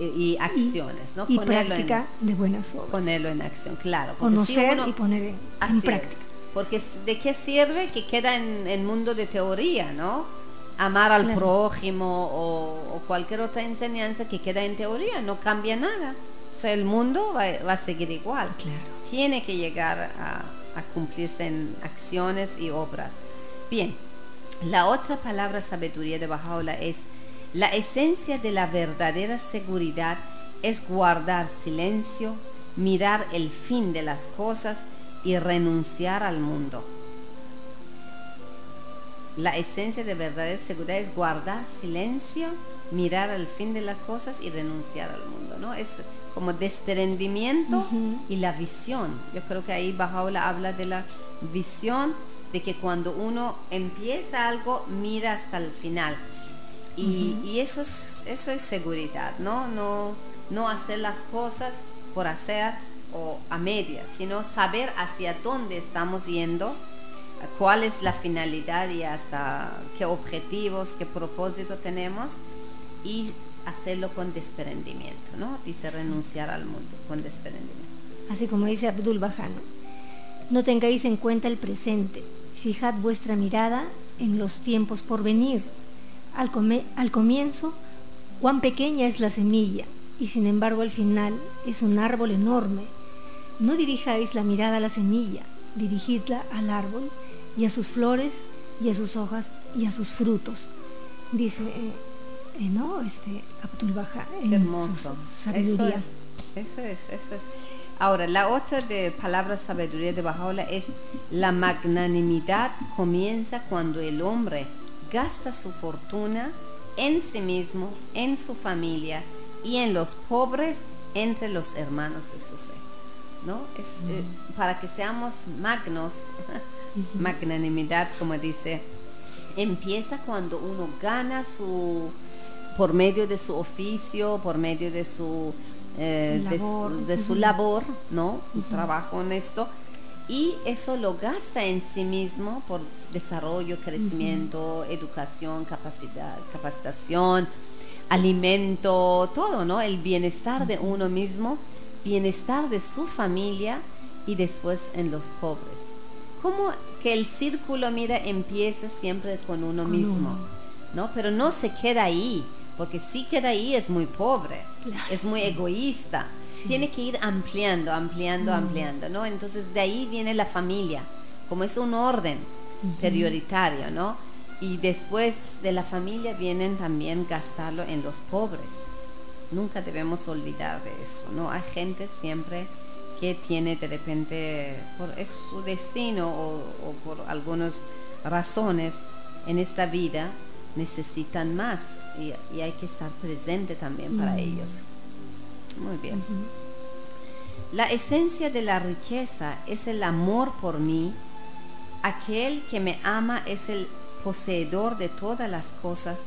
Y, y acciones, ¿no? Y Ponerlo práctica de buenas obras. en, ponerlo en acción, claro. porque si Conocer uno- y poner en, en es. práctica. Porque de qué sirve que queda en el mundo de teoría, ¿no? Amar al Claro. prójimo o, o cualquier otra enseñanza que queda en teoría, no cambia nada. O sea, el mundo va, va a seguir igual. Claro. Tiene que llegar a, a cumplirse en acciones y obras. Bien, la otra palabra sabiduría de Bajaola es la esencia de la verdadera seguridad es guardar silencio, mirar el fin de las cosas y renunciar al mundo. La esencia de verdadera seguridad es guardar silencio, mirar el fin de las cosas y renunciar al mundo, ¿no? Es como desprendimiento y la visión. Yo creo que ahí Bajaola habla de la visión, de que cuando uno empieza algo, mira hasta el final. Y, y eso, es, eso es seguridad, ¿no? ¿no? No hacer las cosas por hacer o a media, sino saber hacia dónde estamos yendo, cuál es la finalidad y hasta qué objetivos, qué propósito tenemos y hacerlo con desprendimiento, ¿no? Dice renunciar al mundo con desprendimiento. Así como dice Abdul Bajano. No tengáis en cuenta el presente, fijad vuestra mirada en los tiempos por venir. Al, come- al comienzo, cuán pequeña es la semilla, y sin embargo al final es un árbol enorme. No dirijáis la mirada a la semilla, dirigidla al árbol y a sus flores y a sus hojas y a sus frutos. Dice, eh, eh, ¿no? Este, Abdul Baha en hermoso. su sabiduría. Eso es, eso es, eso es. Ahora, la otra de palabra sabiduría de Bajaola es la magnanimidad comienza cuando el hombre gasta su fortuna en sí mismo, en su familia y en los pobres entre los hermanos de su fe. ¿No? Es, eh, para que seamos magnos, magnanimidad, como dice, empieza cuando uno gana su por medio de su oficio, por medio de su eh, de, Labor. su, de su Ujú. labor, ¿no? Un trabajo honesto y eso lo gasta en sí mismo por desarrollo, crecimiento, educación, capacidad, capacitación, alimento, todo, ¿no? El bienestar de uno mismo, bienestar de su familia y después en los pobres. Como que el círculo, mira, empieza siempre con uno Con mismo, uno. ¿no? Pero no se queda ahí, porque si queda ahí es muy pobre, Claro. es muy egoísta. Sí. Tiene que ir ampliando, ampliando, ampliando, ¿no? Entonces de ahí viene la familia, como es un orden prioritario, ¿no? Y después de la familia vienen también gastarlo en los pobres. Nunca debemos olvidar de eso, ¿no? Hay gente siempre que tiene de repente, por es su destino o, o por algunas razones en esta vida, necesitan más y, y hay que estar presente también para Mm. ellos. Muy bien. La esencia de la riqueza es el amor por mí. Aquel que me ama es el poseedor de todas las cosas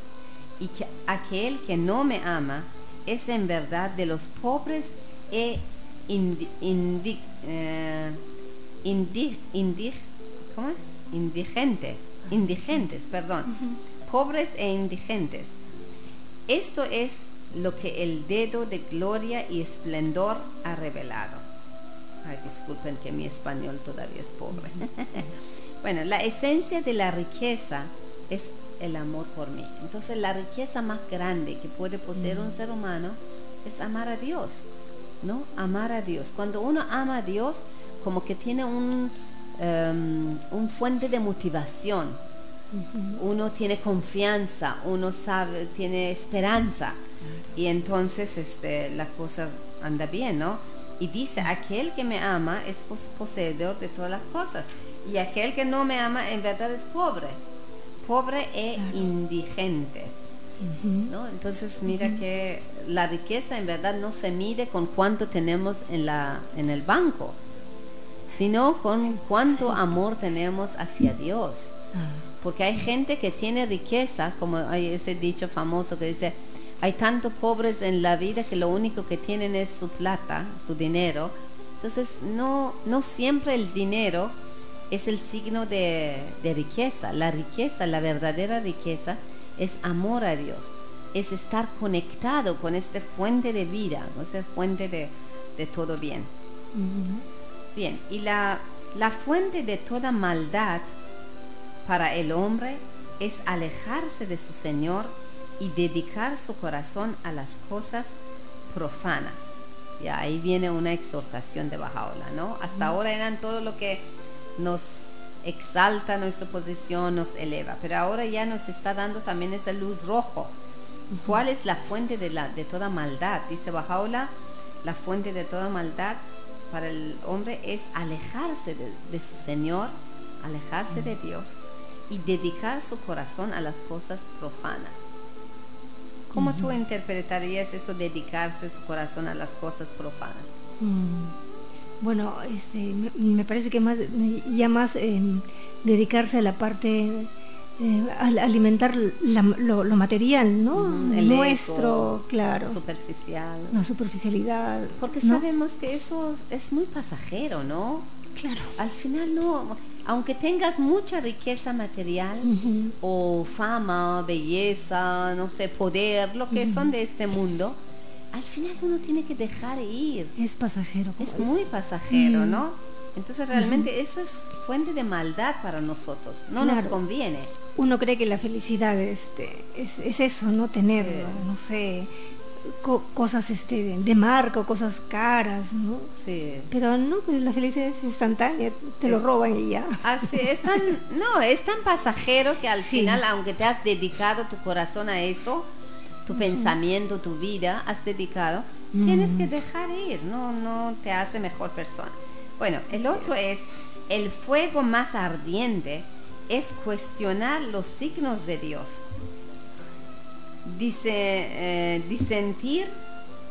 y que aquel que no me ama es en verdad de los pobres e indi- indi- eh, indi- indi- ¿cómo es? indigentes, indigentes, perdón, pobres e indigentes. Esto es lo que el dedo de gloria y esplendor ha revelado. Ay, disculpen que mi español todavía es pobre. bueno, la esencia de la riqueza es el amor por mí. Entonces, la riqueza más grande que puede poseer un ser humano es amar a Dios, ¿no? Amar a Dios. Cuando uno ama a Dios, como que tiene un, em, un fuente de motivación, uno tiene confianza, uno sabe, tiene esperanza y entonces este, la cosa anda bien, ¿no? Y dice, aquel que me ama es pos- poseedor de todas las cosas y aquel que no me ama en verdad es pobre, pobre e Claro. indigentes. ¿no? Entonces mira que la riqueza en verdad no se mide con cuánto tenemos en, la, en el banco, sino con cuánto amor tenemos hacia Dios. Ah, Porque hay gente que tiene riqueza, como hay ese dicho famoso que dice, hay tantos pobres en la vida que lo único que tienen es su plata, su dinero. Entonces no, no siempre el dinero es el signo de, de riqueza. La riqueza, la verdadera riqueza, es amor a Dios. Es estar conectado con esta fuente de vida, con esta fuente de, de todo bien. Bien, y la, la fuente de toda maldad para el hombre es alejarse de su Señor y dedicar su corazón a las cosas profanas. Y ahí viene una exhortación de Bajaola, ¿no? Hasta ahora eran todo lo que nos exalta nuestra posición, nos eleva, pero ahora ya nos está dando también esa luz rojo. ¿Cuál es la fuente de, la, de toda maldad? Dice Bajaola, la fuente de toda maldad para el hombre es alejarse de, de su Señor, alejarse de Dios y dedicar su corazón a las cosas profanas. ¿Cómo tú interpretarías eso, dedicarse su corazón a las cosas profanas? Mm. Bueno, este, me, me parece que más, ya más eh, dedicarse a la parte, eh, al alimentar la- lo, lo material, ¿no? El Nuestro, ego, claro. Superficial. la superficialidad. Porque ¿no? sabemos que eso es muy pasajero, ¿no? Claro. Al final no, aunque tengas mucha riqueza material o fama, belleza, no sé, poder, lo que son de este mundo, al final uno tiene que dejar ir. Es pasajero. Es muy pasajero. ¿no? Entonces realmente eso es fuente de maldad para nosotros, no nos conviene. Uno cree que la felicidad este, es, es eso, no tener, Sí. no sé, co- cosas este, de, de marca o cosas caras, ¿no? Sí. Pero no, pues la felicidad es instantánea, te lo roban y ya. Así es tan, no, es tan pasajero que al Sí. final, aunque te has dedicado tu corazón a eso, tu pensamiento, tu vida, has dedicado, tienes que dejar ir, no, no te hace mejor persona. Bueno, el otro es, el fuego más ardiente es cuestionar los signos de Dios. Dice, eh, disentir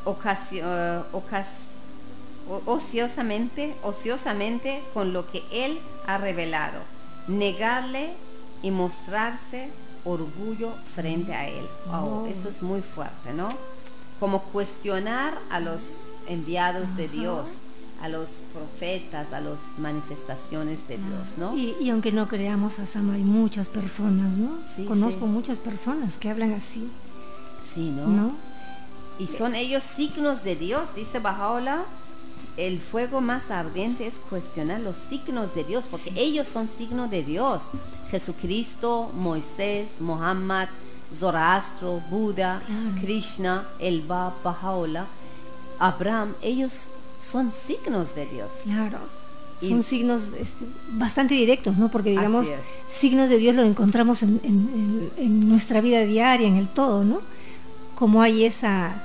ocasio- eh, ocas- o- ociosamente, ociosamente con lo que Él ha revelado, negarle y mostrarse orgullo frente a Él. Wow, Oh. Eso es muy fuerte, ¿no? Como cuestionar a los enviados de. Dios, a los profetas, a las manifestaciones de Dios, ¿no? Y, y aunque no creamos a Sam, hay muchas personas, ¿no? Sí, Conozco sí. muchas personas que hablan así, Sí, ¿no? ¿no? Y son ellos signos de Dios, dice Bajaola. El fuego más ardiente es cuestionar los signos de Dios, porque ellos son signos de Dios. Jesucristo, Moisés, Mohammed, Zoroastro, Buda, Claro. Krishna, el Bab, Bajaola, Abraham, ellos son signos de Dios. Claro. son signos este, bastante directos, ¿no? Porque digamos, signos de Dios los encontramos en, en, nuestra vida diaria, en el todo, ¿no? Como hay esa,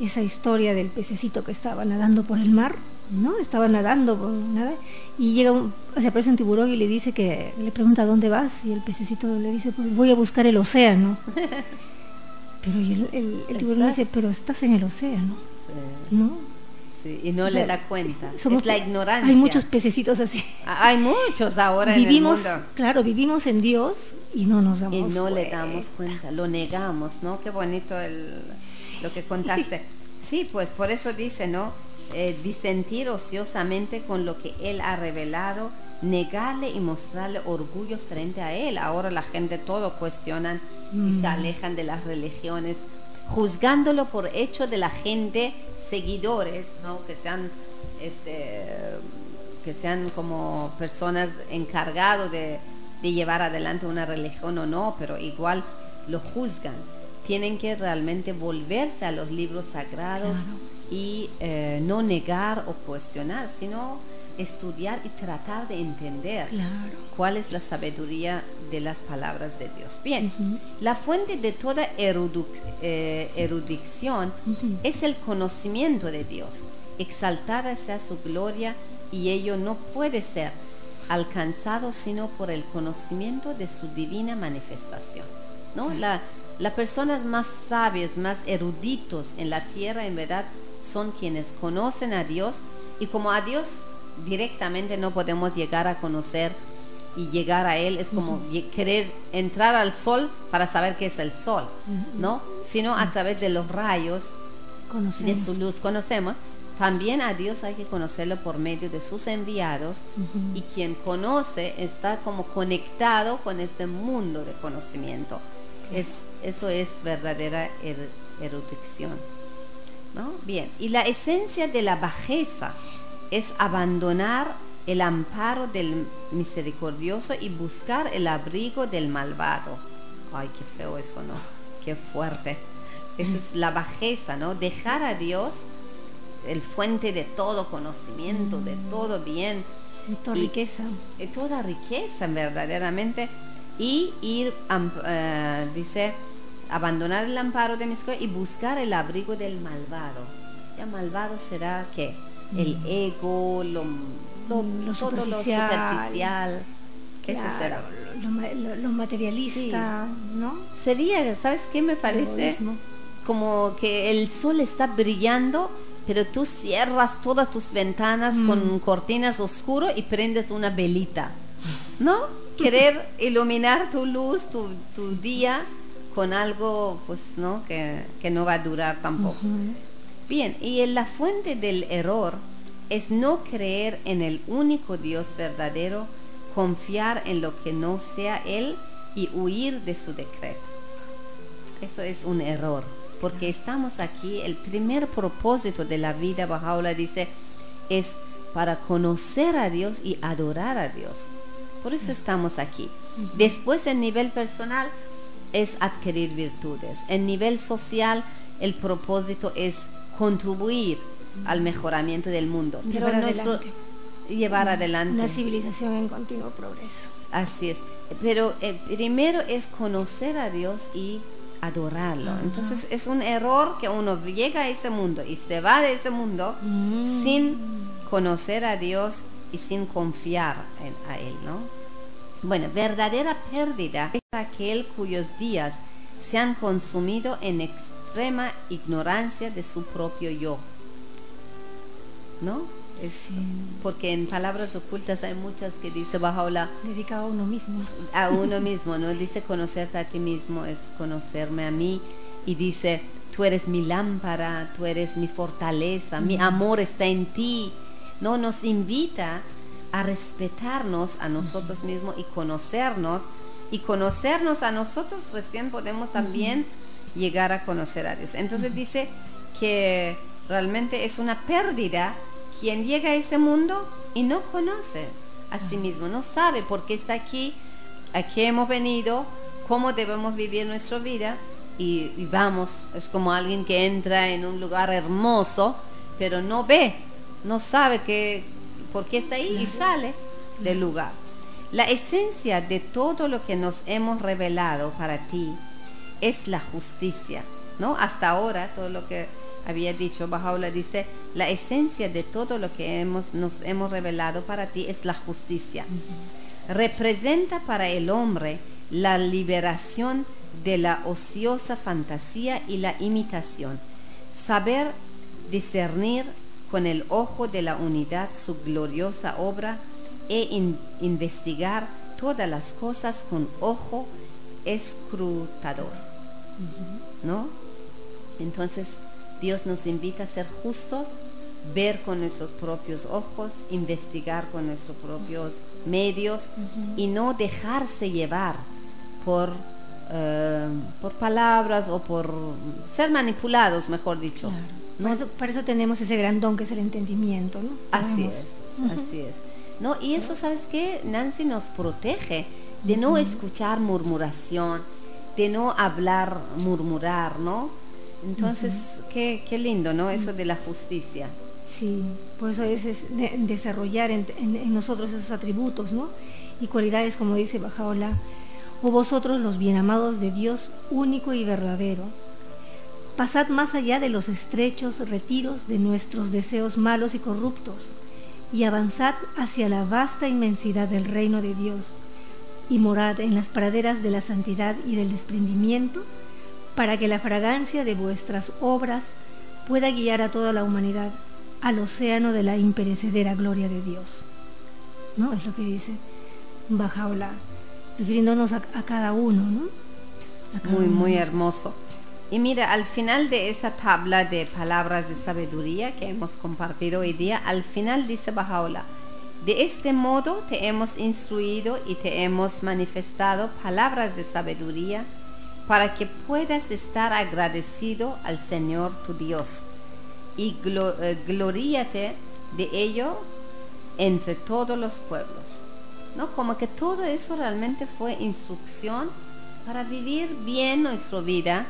esa historia del pececito que estaba nadando por el mar, ¿no? Estaba nadando por nada y llega un, se aparece un tiburón y le dice que le pregunta dónde vas y el pececito le dice pues voy a buscar el océano. pero el, el, tiburón dice pero estás en el océano, ¿no? Y no le da cuenta. Somos, es la ignorancia. Hay muchos pececitos así. Ah, hay muchos ahora vivimos, en el mundo. Claro, vivimos en Dios y no nos damos cuenta. Y no le damos cuenta, lo negamos, ¿no? Qué bonito el, lo que contaste. Sí, pues por eso dice, ¿no? Eh, disentir ociosamente con lo que Él ha revelado, negarle y mostrarle orgullo frente a Él. Ahora la gente todo cuestionan y se mm. alejan de las religiones, juzgándolo por hecho de la gente seguidores, ¿no? que sean este, que sean como personas encargados de, llevar adelante una religión o no, pero igual lo juzgan. Tienen que realmente volverse a los libros sagrados y eh, no negar o cuestionar, sino estudiar y tratar de entender cuál es la sabiduría de las palabras de Dios. Bien, la fuente de toda eh, erudición es el conocimiento de Dios. Exaltada sea su gloria y ello no puede ser alcanzado sino por el conocimiento de su divina manifestación. ¿no? La, las personas más sabias, más eruditos en la tierra, en verdad, son quienes conocen a Dios y como a Dios directamente no podemos llegar a conocer y llegar a él es como querer entrar al sol para saber qué es el sol, ¿no? Sino a través de los rayos de su luz conocemos. También a Dios hay que conocerlo por medio de sus enviados y quien conoce está como conectado con este mundo de conocimiento. Es, eso es verdadera er, erudición. ¿no? Bien, y la esencia de la bajeza es abandonar el amparo del misericordioso y buscar el abrigo del malvado. Ay, qué feo eso, ¿no? Qué fuerte. Esa es la bajeza, ¿no? Dejar a Dios, el fuente de todo conocimiento, de todo bien. De toda riqueza. De toda riqueza, verdaderamente. Y ir, eh, dice, abandonar el amparo de mis y buscar el abrigo del malvado. Ya malvado será que el mm. ego, lo, lo, todo lo superficial. ¿Qué será? Lo, materialista, ¿no? Sería, ¿sabes qué me parece? Como que el sol está brillando, pero tú cierras todas tus ventanas con mm. cortinas oscuras y prendes una velita, ¿no? Querer iluminar tu luz, tu, tu día con algo, pues, ¿no? Que, que no va a durar tampoco. Bien, y en la fuente del error es no creer en el único Dios verdadero, confiar en lo que no sea Él y huir de su decreto. Eso es un error, porque estamos aquí, el primer propósito de la vida, Bajaola dice, es para conocer a Dios y adorar a Dios. Por eso estamos aquí. Después, en nivel personal, es adquirir virtudes. En nivel social, el propósito es contribuir al mejoramiento del mundo. Llevar Pero adelante. llevar adelante. Una civilización en continuo progreso. Así es. Pero eh, primero es conocer a Dios y adorarlo. Entonces es un error que uno llega a ese mundo y se va de ese mundo mm. sin conocer a Dios y sin confiar en, a Él, ¿no? Bueno, verdadera pérdida es aquel cuyos días se han consumido en extrema ignorancia de su propio yo. ¿No? Es, Porque en palabras ocultas hay muchas que dice Bajaola. Dedicado a uno mismo. A uno mismo, ¿no? Dice conocerte a ti mismo es conocerme a mí. Y dice, tú eres mi lámpara, tú eres mi fortaleza, mi amor está en ti. No, nos invita a respetarnos a nosotros mismos y conocernos. Y conocernos a nosotros recién podemos también llegar a conocer a Dios. Entonces dice que realmente es una pérdida quien llega a ese mundo y no conoce a sí mismo, no sabe por qué está aquí, a qué hemos venido, cómo debemos vivir nuestra vida y, vamos, es como alguien que entra en un lugar hermoso, pero no ve, no sabe que por qué está ahí y sale del lugar. La esencia de todo lo que nos hemos revelado para ti es la justicia, ¿no? Hasta ahora, todo lo que había dicho Bajaula dice, la esencia de todo lo que hemos, nos hemos revelado para ti es la justicia. Representa para el hombre la liberación de la ociosa fantasía y la imitación. Saber discernir con el ojo de la unidad su gloriosa obra e investigar todas las cosas con ojo escrutador. ¿No? Entonces, Dios nos invita a ser justos, ver con nuestros propios ojos, investigar con nuestros propios medios y no dejarse llevar por, eh, por palabras o por ser manipulados, mejor dicho. Para, eso, tenemos ese gran don que es el entendimiento, ¿no? Así es, así es. ¿No? Y eso, ¿sabes qué? Nancy nos protege de no escuchar murmuración, de no hablar, murmurar, ¿no? Entonces, qué, qué, lindo, ¿no? Eso de la justicia. Sí, por eso es, desarrollar en, nosotros esos atributos, ¿no? Y cualidades, como dice Bajaola, o vosotros los bienamados de Dios único y verdadero. Pasad más allá de los estrechos retiros de nuestros deseos malos y corruptos, y avanzad hacia la vasta inmensidad del reino de Dios, y morad en las praderas de la santidad y del desprendimiento, para que la fragancia de vuestras obras pueda guiar a toda la humanidad al océano de la imperecedera gloria de Dios. ¿No? Es lo que dice Bajaola, refiriéndonos a, cada uno, ¿no? muy, muy hermoso. Y mira, al final de esa tabla de palabras de sabiduría que hemos compartido hoy día, al final dice Bajaola, de este modo te hemos instruido y te hemos manifestado palabras de sabiduría para que puedas estar agradecido al Señor tu Dios y eh, gloríate de ello entre todos los pueblos. ¿No? Como que todo eso realmente fue instrucción para vivir bien nuestra vida.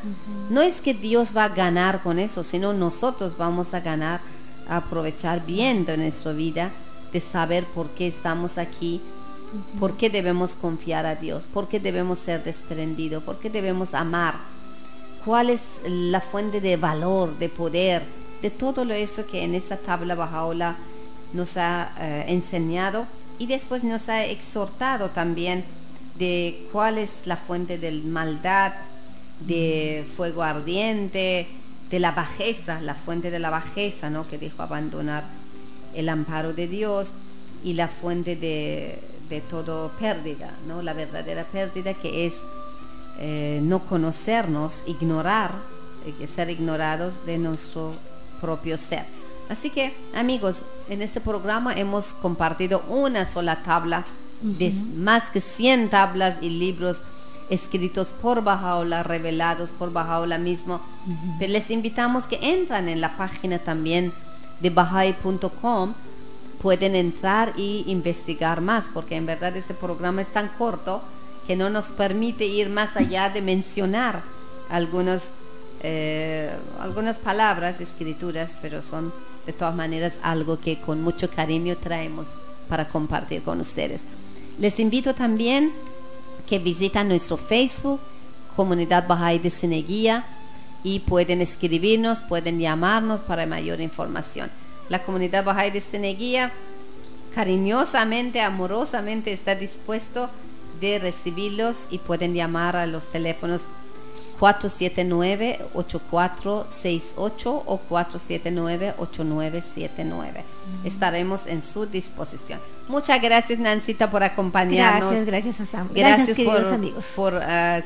No es que Dios va a ganar con eso, sino nosotros vamos a ganar, a aprovechar bien de nuestra vida, de saber por qué estamos aquí, por qué debemos confiar a Dios, por qué debemos ser desprendidos, por qué debemos amar, cuál es la fuente de valor, de poder, de todo lo eso que en esa tabla Bajaola nos ha eh, enseñado y después nos ha exhortado también de cuál es la fuente de maldad, de fuego ardiente, de la bajeza, la fuente de la bajeza, ¿no? Que dijo abandonar el amparo de Dios y la fuente de, de todo pérdida, ¿no? La verdadera pérdida que es eh, no conocernos, ignorar, eh, ser ignorados de nuestro propio ser. Así que, amigos, en este programa hemos compartido una sola tabla de más que 100 tablas y libros escritos por Bajaola, revelados por Bajaola mismo. Pero les invitamos que entran en la página también de bahai.com pueden entrar y investigar más, porque en verdad este programa es tan corto que no nos permite ir más allá de mencionar algunos, eh, algunas palabras, escrituras, pero son de todas maneras algo que con mucho cariño traemos para compartir con ustedes. Les invito también que visiten nuestro Facebook, Comunidad Bahá'í de Cineguía, y pueden escribirnos, pueden llamarnos para mayor información. La comunidad Bahá'í de Cineguía cariñosamente, amorosamente está dispuesto de recibirlos y pueden llamar a los teléfonos 479-8468 o 479-8979. Estaremos en su disposición. Muchas gracias, Nancita, por acompañarnos. Gracias, gracias a Sam. Gracias, queridos amigos. Por, ah,